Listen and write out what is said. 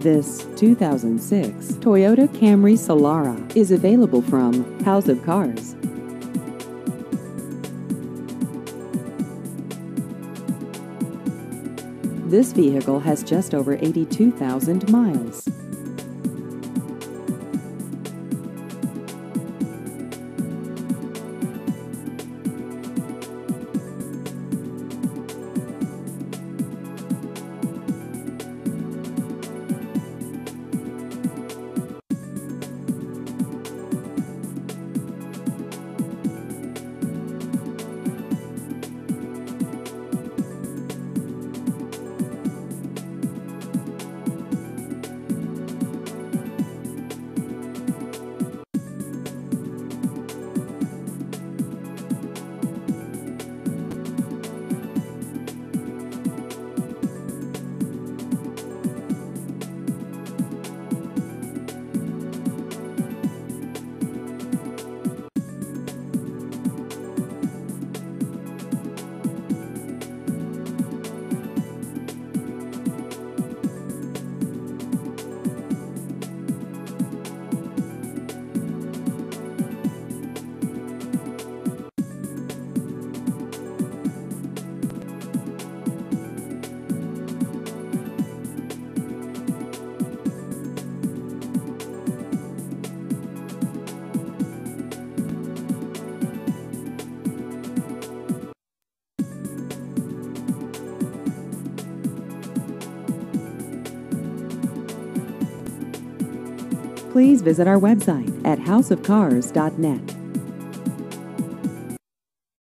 This 2006 Toyota Camry Solara is available from House of Kars. This vehicle has just over 82,000 miles. Please visit our website at houseofkars.net.